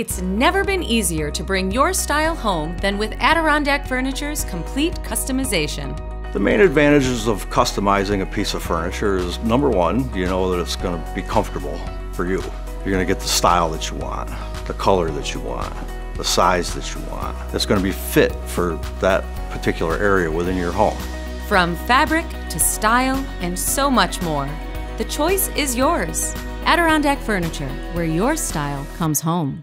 It's never been easier to bring your style home than with Adirondack Furniture's complete customization. The main advantages of customizing a piece of furniture is number one, you know that it's going to be comfortable for you. You're going to get the style that you want, the color that you want, the size that you want. It's going to be fit for that particular area within your home. From fabric to style and so much more, the choice is yours. Adirondack Furniture, where your style comes home.